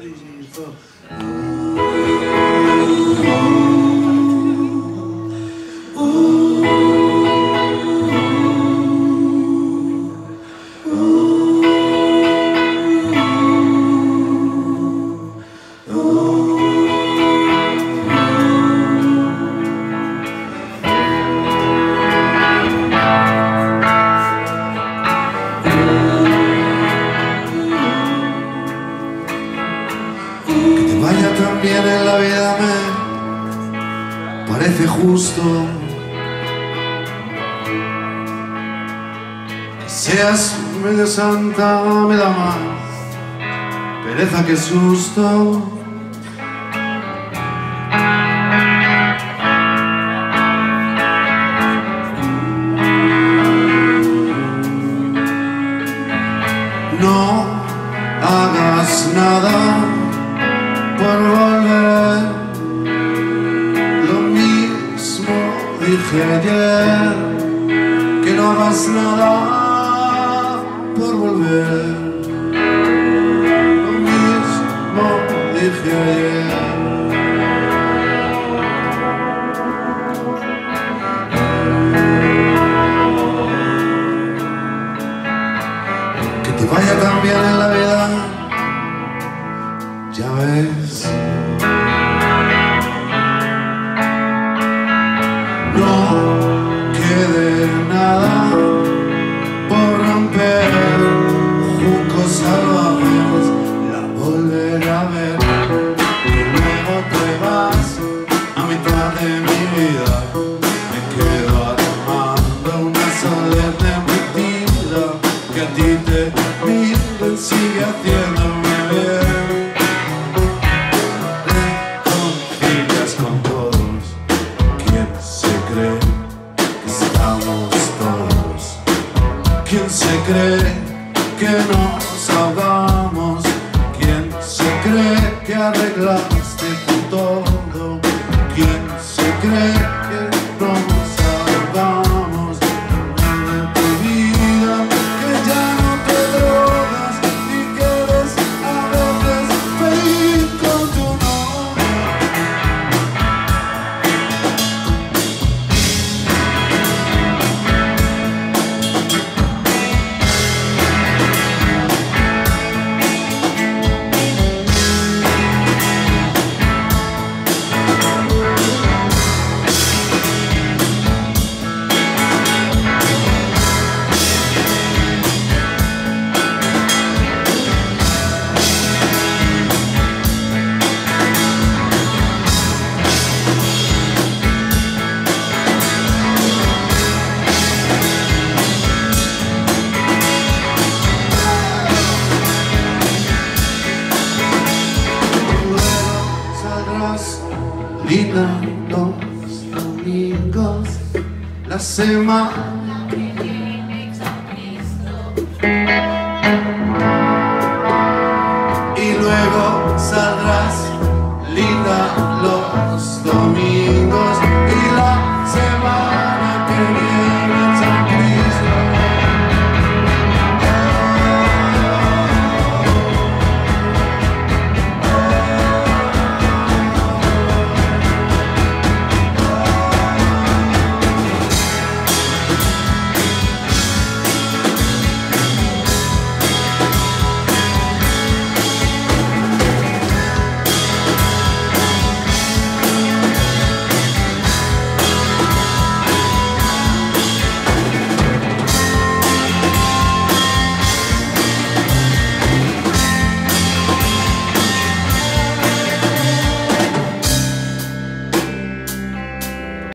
crazy for. Uh, bien en la vida me parece justo. Que seas medio santa me da más pereza que susto. No hagas nada volver. Lo mismo dije ayer, que no hagas nada por volver. Lo mismo dije ayer. Que te vaya tan ya ves. No quede nada por romper, juncos salvajes, la volveré a ver. Y luego te vas a mitad de mi vida, me quedo armando una solemne mentira que a ti te miren sigue haciéndome ¿Quién se cree que nos ahogamos? ¿Quién se cree que arreglaste con todo? más linda los domingos, la semana que viene Y luego saldrás linda los domingos y la